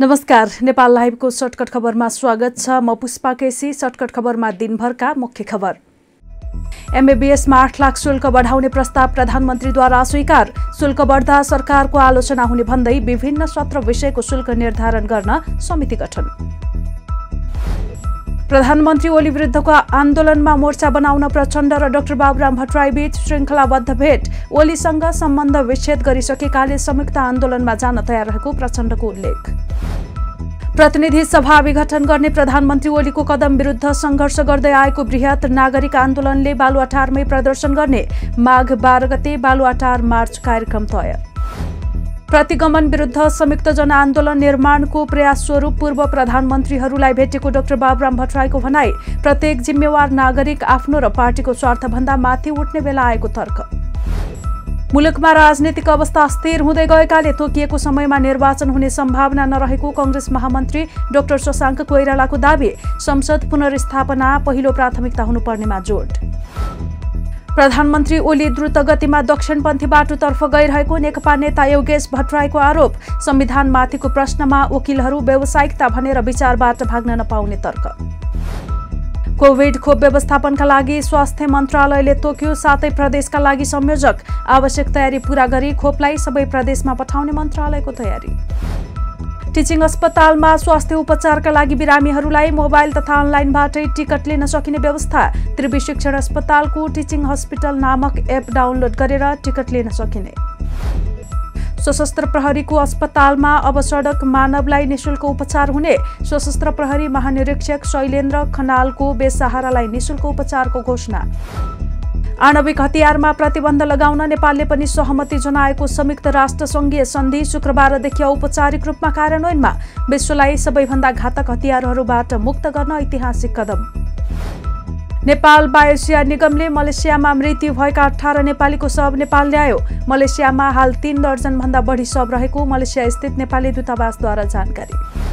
नमस्कार नेपाल लाइभको सर्टकट खबरमा स्वागत छ। म पुष्पा केसी सर्टकट खबरमा दिनभरका मुख्य खबर। एमबीबीएसमा आठ लाख शुल्क बढाउने प्रस्ताव प्रधानमन्त्रीद्वारा स्वीकार शुल्क बढ्दा सरकारको आलोचना हुने भन्दै विभिन्न सत्र विषयको शुल्क निर्धारण गर्न समिति गठन। प्रधानमन्त्री ओली विरुद्धको आन्दोलनमा मोर्चा बनाउन प्रचण्ड र डाक्टर बाबुराम भट्टराई बीच श्रृङ्खलाबद्ध भेट। ओलीसँग सम्बन्ध विच्छेद गरिसकेकाले संयुक्त आन्दोलनमा जान तयार रहेको प्रचण्डको उल्लेख। प्रतिनिधि सभा विघटन गर्ने प्रधानमन्त्री ओलीको कदम विरुद्ध सङ्घर्ष गर्दै आएको बृहत नागरिक आन्दोलनले बालुवाटारमै प्रदर्शन गर्ने माघ बाह्र गते बालुवाटार मार्च कार्यक्रम तय। प्रतिगमन विरुद्ध संयुक्त जनआन्दोलन निर्माणको प्रयास स्वरूप पूर्व प्रधानमन्त्रीहरूलाई भेटेको डाक्टर बाबुराम भट्टराईको भनाई प्रत्येक जिम्मेवार नागरिक आफ्नो र पार्टीको स्वार्थभन्दा माथि उठ्ने बेला आएको तर्क। मुलुकमा राजनीतिक अवस्था स्थिर हुँदै गएकाले तोकिएको समयमा निर्वाचन हुने सम्भावना नरहेको कङ्ग्रेस महामन्त्री डाक्टर शशाङ्क कोइरालाको दावी संसद पुनर्स्थापना पहिलो प्राथमिकता हुनुपर्नेमा जोड। प्रधानमन्त्री ओली द्रुत गतिमा दक्षिणपन्थी बाटोतर्फ गइरहेको नेकपा नेता योगेश भट्टराईको आरोप। संविधानमाथिको प्रश्नमा वकिलहरू व्यावसायिकता भनेर विचारबाट भाग्न नपाउने तर्क। कोभिड खोप व्यवस्थापनका लागि स्वास्थ्य मन्त्रालयले तोक्यो सातै प्रदेशका लागि संयोजक। आवश्यक तयारी पूरा गरी खोपलाई सबै प्रदेशमा पठाउने मन्त्रालयको तयारी। टिचिङ अस्पतालमा स्वास्थ्य उपचारका लागि बिरामीहरूलाई मोबाइल तथा अनलाइनबाटै टिकट लिन सकिने व्यवस्था। त्रिवी शिक्षण अस्पतालको टिचिङ हस्पिटल नामक एप डाउनलोड गरेर टिकट लिन सकिने। सशस्त्र प्रहरीको अस्पतालमा अब सडक मानवलाई निशुल्क उपचार हुने। सशस्त्र प्रहरी महानिरीक्षक शैलेन्द्र खनालको बेसहारालाई निशुल्क उपचारको घोषणा। आणविक हतियारमा प्रतिबन्ध लगाउन नेपालले पनि सहमति जनाएको संयुक्त राष्ट्र सङ्घीय सन्धि शुक्रबारदेखि औपचारिक रूपमा कार्यान्वयनमा विश्वलाई सबैभन्दा घातक हतियारहरूबाट मुक्त गर्न ऐतिहासिक कदम। नेपाल बायोसिया निगमले मलेसियामा मृत्यु भएका अठार नेपालीको शव नेपाल ल्यायो मलेसियामा हाल तीन दर्जनभन्दा बढी शव रहेको मलेसिया स्थित नेपाली दूतावासद्वारा जानकारी।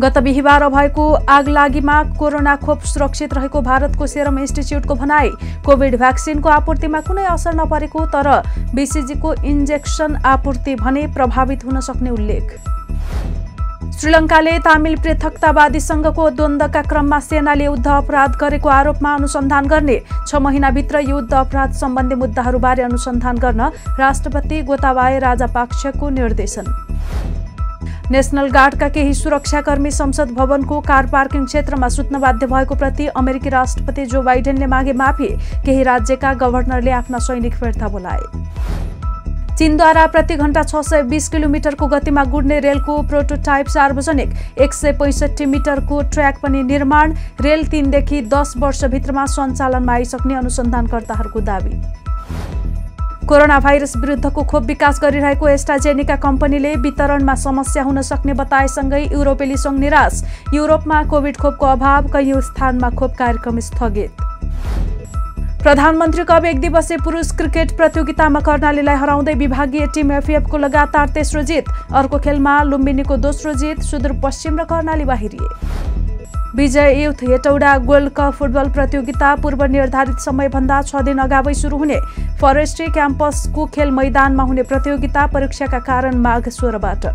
गत बिहिबार भएको आगलागीमा कोरोना खोप सुरक्षित रहेको भारतको सेरम इन्स्टिच्युटको भनाई कोभिड भ्याक्सिनको आपूर्तिमा कुनै असर नपरेको तर बिसिजीको इन्जेक्सन आपूर्ति भने प्रभावित हुन सक्ने उल्लेख। श्रीलङ्काले तामिल पृथकतावादी सङ्घको द्वन्द्वका क्रममा सेनाले युद्ध अपराध गरेको आरोपमा अनुसन्धान गर्ने छ महिनाभित्र युद्ध अपराध सम्बन्धी मुद्दाहरूबारे अनुसन्धान गर्न राष्ट्रपति गोताबाय राजापाक्षको निर्देशन। नेसनल गार्डका केही सुरक्षाकर्मी संसद भवनको कार पार्किङ क्षेत्रमा सुत्न बाध्य भएको प्रति अमेरिकी राष्ट्रपति जो बाइडेनले मागे माफी केही राज्यका गभर्नरले आफ्ना सैनिक फिर्ता बोलाए। चीनद्वारा प्रति घण्टा छ सय बिस किलोमिटरको गतिमा गुड्ने रेलको प्रोटोटाइप सार्वजनिक एक सय पैँसठी मिटरको ट्र्याक पनि निर्माण रेल तिनदेखि दस वर्षभित्रमा सञ्चालनमा आइसक्ने अनुसन्धानकर्ताहरूको दावी। कोरोना भाइरस विरुद्धको खोप विकास गरिरहेको एस्ट्राजेनिका कम्पनीले वितरणमा समस्या हुन सक्ने बताएसँगै युरोपेली सङ्घ निराश। युरोपमा कोभिड खोपको अभाव कैयौँ स्थानमा खोप कार्यक्रम स्थगित। प्रधानमन्त्री कप एक दिवसीय पुरुष क्रिकेट प्रतियोगितामा कर्णालीलाई हराउँदै विभागीय टिम एफएफको लगातार तेस्रो जित। अर्को खेलमा लुम्बिनीको दोस्रो जित सुदूरपश्चिम र Karnali बाहिरिए। Vijay youth Hetauda gold cup football प्रतियोगिता पूर्व निर्धारित समयभन्दा छ दिन अगावै सुरु हुने। फरेस्ट्री क्याम्पसको खेल मैदानमा हुने प्रतियोगिता परीक्षाका कारण माघ सोह्रबाट।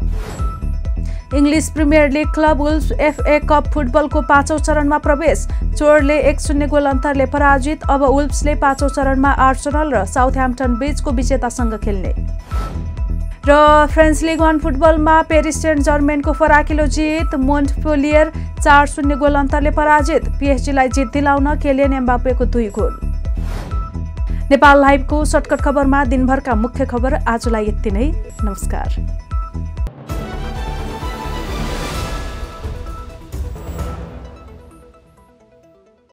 English premier league club wolf FA cup फुटबलको पाँचौँ चरणमा प्रवेश। चोरले एक शून्य गोल अन्तरले पराजित। अब वुल्फ्सले पाँचौँ चरणमा आर्सनल र साउथ ह्याम्पटन बिचको विजेतासँग खेल्ने। र फ्रेन्च लिग वान फुटबलमा पेरिस सेन्ट जर्मेनको फराकिलो जित मोन्टपोलियर चार शून्य गोल अन्तरले पराजित। पिएचडीलाई जित दिलाउन केलियन एम्बापेको दुई गोल। नेपाल लाइभको सर्टकट खबरमा दिनभरका मुख्य खबर आजलाई यति नै। नमस्कार।